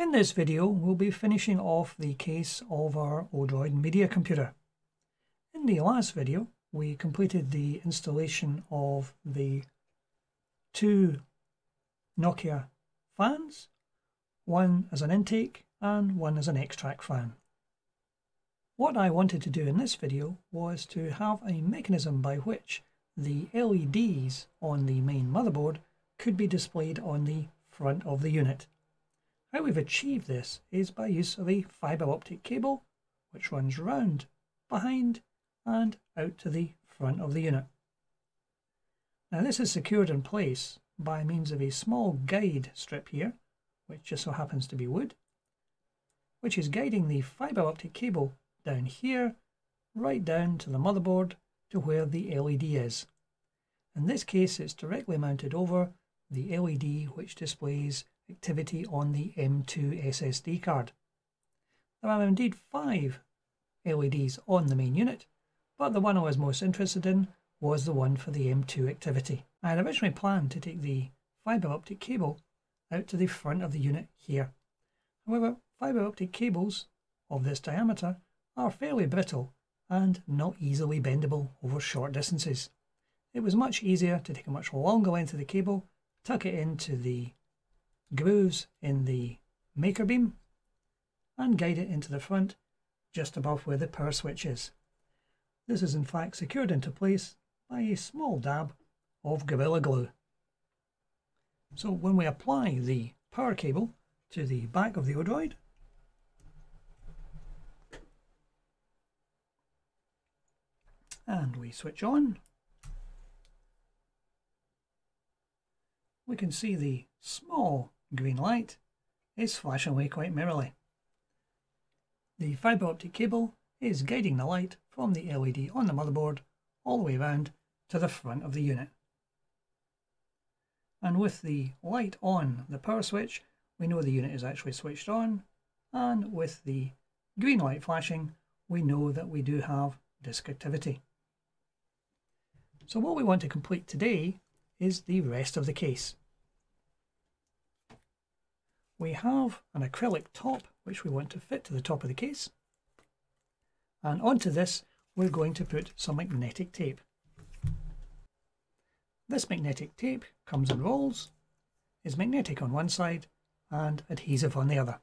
In this video, we'll be finishing off the case of our Odroid media computer. In the last video, we completed the installation of the two Noctua fans, one as an intake and one as an extract fan. What I wanted to do in this video was to have a mechanism by which the LEDs on the main motherboard could be displayed on the front of the unit. How we've achieved this is by use of a fibre optic cable which runs round, behind and out to the front of the unit. Now this is secured in place by means of a small guide strip here, which just so happens to be wood, which is guiding the fibre optic cable down here, right down to the motherboard to where the LED is. In this case it's directly mounted over the LED which displays activity on the M2 SSD card. There are indeed five LEDs on the main unit, but the one I was most interested in was the one for the M2 activity. I had originally planned to take the fibre optic cable out to the front of the unit here. However, fibre optic cables of this diameter are fairly brittle and not easily bendable over short distances. It was much easier to take a much longer length of the cable, tuck it into the grooves in the MakerBeam and guide it into the front just above where the power switch is. This is in fact secured into place by a small dab of Gorilla Glue. So when we apply the power cable to the back of the Odroid, and we switch on, we can see the small green light is flashing away quite merrily. The fibre optic cable is guiding the light from the LED on the motherboard all the way around to the front of the unit. And with the light on the power switch, we know the unit is actually switched on, and with the green light flashing, we know that we do have disk activity. So what we want to complete today is the rest of the case we have an acrylic top which we want to fit to the top of the case. And onto this we're going to put some magnetic tape. This magnetic tape comes in rolls, is magnetic on one side and adhesive on the other.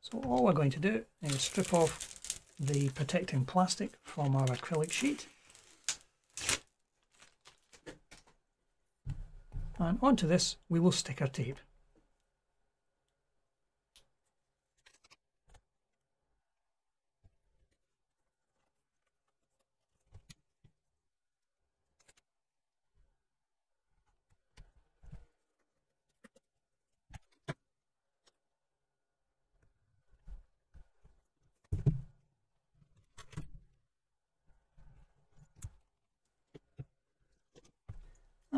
So all we're going to do is strip off the protecting plastic from our acrylic sheet and onto this we will stick our tape.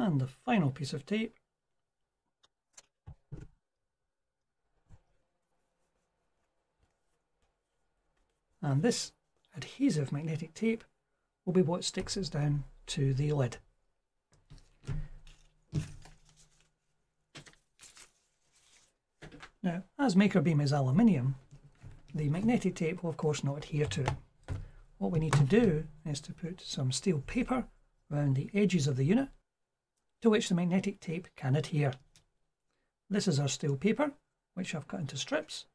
And the final piece of tape and this adhesive magnetic tape will be what sticks us down to the lid. Now, as MakerBeam is aluminium, the magnetic tape will of course not adhere to it. What we need to do is to put some steel paper around the edges of the unit to which the magnetic tape can adhere. This is our steel paper, which I've cut into strips.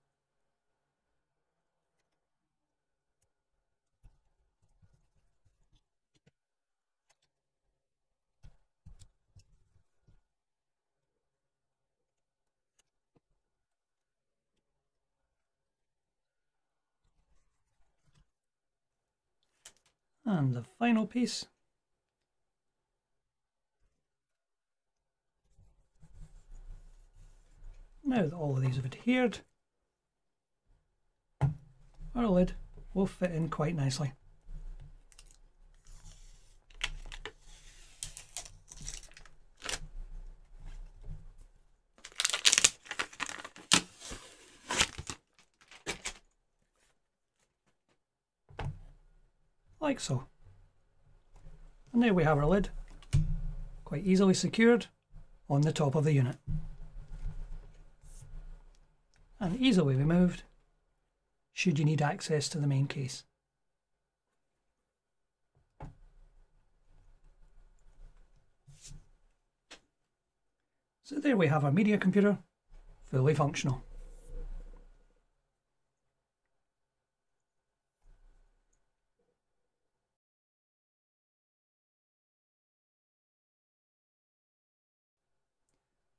And the final piece Now that all of these have adhered, our lid will fit in quite nicely. like so. And there we have our lid, quite easily secured on the top of the unit. And easily removed should you need access to the main case. So there we have our media computer, fully functional.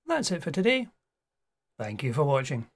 That's it for today. Thank you for watching.